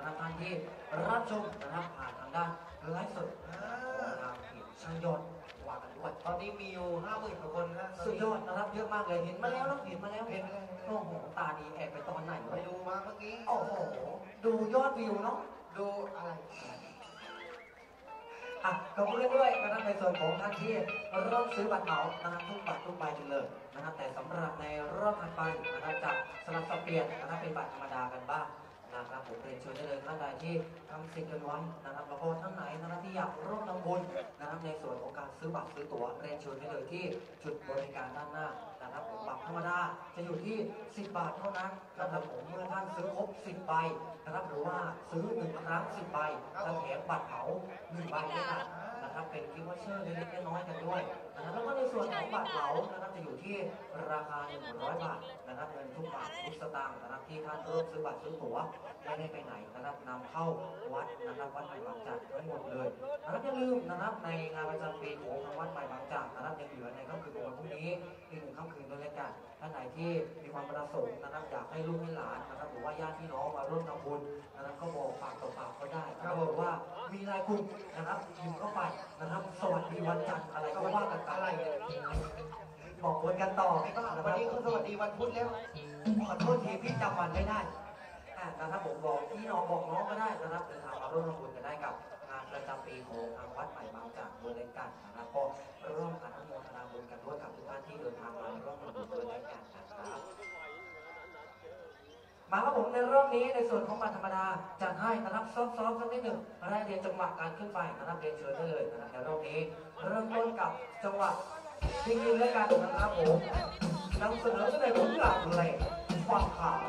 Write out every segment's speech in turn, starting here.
นะครับท่านที่รับชมนะครับผ่านทางด้านไลฟ์สดอ่ทาางเพจช่างยอดวางกันด้วยตอนนี้มีอยู่ห้าหมื่นกว่าคนนะสุดยอดนะครับเยอะมากเลยเห็นมาแล้วนะเห็นมาแล้วเห็นแล้วโอ้โหตาดีแอบไปตอนไหนไปวะดูมาเมื่อกี้โอ้โหดูยอดวิวเนาะดูอะไรอะขอบคุณด้วยนะครับในส่วนของท่านที่เริ่มซื้อบัตรเหมานะครับทุกบัตรทุกใบกันเลยนะครับแต่สำหรับในรอบถัดไปนะครับจะสลับสับเปลี่ยนนะครับเป็นบัตรธรรมดากันบ้าง นะครับผมเรียนเชิญได้เลยท่านใดที่ทำสิ่งกันไว้นะครับแล้วก็ท่านไหนนะครับที่อยากร่วมทำบุญนะครับในส่วนของการซื้อบัตรซื้อตั๋วเรียนเชิญได้เลยที่จุดบริการด้านหน้านะครับผมบัตรธรรมดาจะอยู่ที่ 10 บาทเท่านั้นนะครับผมเมื่อท่านซื้อครบ 10ใบนะครับหรือว่าซื้อหนึ่งครั้ง 10ใบจะแถมบัตรเหมาหนึ่งใบด้วยกัน นะครับเป็นกิฟต์วอเชอร์เล็กๆน้อยๆกันด้วยนะครับแล้วก็ในส่วนของบัตรเหมานะครับจะอยู่ที่ราคา 100 บาทนะครับเงินทุกบาททุกสตางค์นะครับที่ท่านร่วมซื้อบัตรซื้อตั๋วไม่ได้ไปไหนนะครับนำเข้าวัดนะครับวัดใหม่บางจากทั้งหมดเลยนะครับอย่าลืมนะครับในงานประจำปีของทางวัดใหม่บางจากนะครับยังเหลือในค่ำคืนของวันพรุ่งนี้อีกหนึ่งค่ำคืนด้วยแล้วกัน ท่านไหนที่มีความประสงค์นะครับอยากให้ลูกให้หลานนะครับหรือว่าญาติพี่น้องมาร่วมทำบุญนะครับก็บอกปากต่อปากก็ได้นะครับบอกว่ามีรายคุณนะครับพิมพ์เข้าไปนะครับสวัสดีวันจันทร์อะไรก็ว่ากันไปอะไรเนี่ยบอกคนกันต่อไอ้บ้าวันนี้คุณสวัสดีวันพุธแล้วขอโทษทีพี่จำวันไม่ได้อะนะครับผมบอกพี่น้องบอกน้องก็ได้นะครับเดินทางมาร่วมทำบุญกันได้กับงานประจำปีของทางวัดใหม่บางจากโดยรายการนะครับก็ร่วมอนุโมทนาบุญกันด้วยกับ ที่เดินทางมาร่วมทำบุญโดยรายกันนะครับมาครับผมในรอบนี้ในส่วนของบัตรธรรมดาจะให้นะครับซ้อมๆสักนิดหนึ่งได้เรียนจังหวะการขึ้นไปนะครับเรียนเชิญได้เลยนะครับในรอบนี้เริ่มต้นกับจังหวะจริงๆด้วยกันนะครับผมนำเสนอในผลงานเพลงความข่าว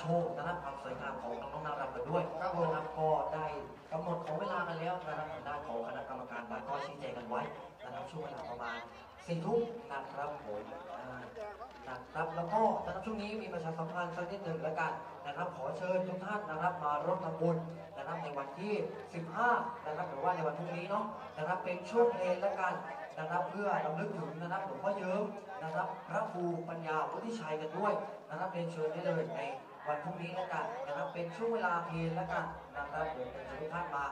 โชว์นะครับความสวยงามของน้องๆนางรำกันด้วยครับผม นะครับก็ได้กำหนดของเวลากันแล้วนะครับทางด้านของคณะกรรมการวัดก็ชี้แจงกันไว้นะครับช่วงเวลาประมาณสี่ทุ่มนะครับผมอ่านะครับแล้วก็นะครับช่วงนี้มีประชาสัมพันธ์สักนิดหนึ่งแล้วกันนะครับ ขอเชิญทุกท่านนะครับมาร่วมทำบุญนะครับในวันที่ 15นะครับหรือว่าในวันพรุ่งนี้เนาะนะครับเป็นช่วงเพลงแล้วกันนะครับ เพื่อรำลึกถึงนะครับหลวงพ่อเยิ้มนะครับ พระครูปัญญาวุฒิชัยกันด้วยนะครับเรียนเชิญได้เลยใน วันพรุ่งนี้แล้วกันนะครับเป็นช่วงเวลาเพลนแล้วกันนะครับเดี๋ยวจะทุกท่านมา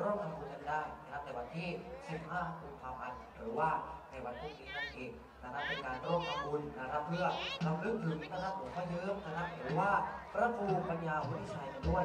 ร่วมทำบุญกันได้นะครับในวันที่ 15กุมภาพันธ์หรือว่าในวันพรุ่งนี้นั่นเองนะครับเป็นการร่วมทำบุญนะครับเพื่อรำลึกถึงนะครับหลวงพ่อเยิ้มนะครับหรือว่าพระครูปัญญาวุฒิชัยกันด้วย